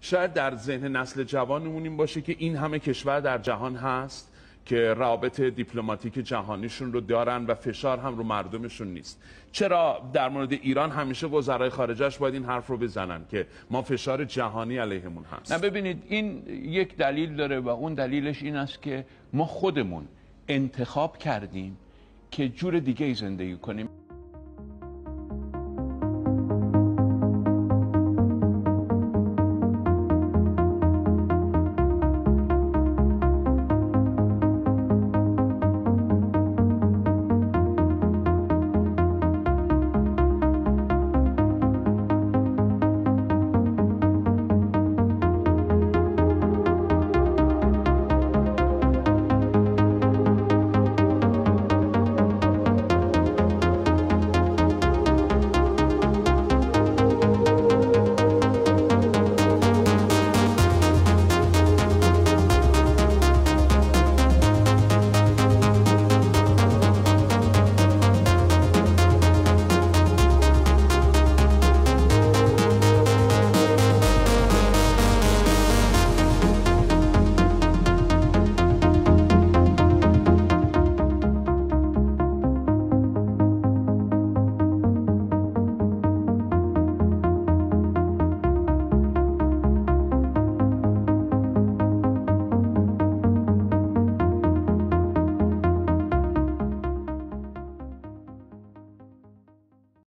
شاید در ذهن نسل جوانمون این باشه که این همه کشور در جهان هست که رابط دیپلماتیک جهانیشون رو دارن و فشار هم رو مردمشون نیست. چرا در مورد ایران همیشه وزرای خارجش باید این حرف رو بزنن که ما فشار جهانی علیهمون هست؟ نه ببینید این یک دلیل داره و اون دلیلش این است که ما خودمون انتخاب کردیم که جور دیگه ای زندگی کنیم.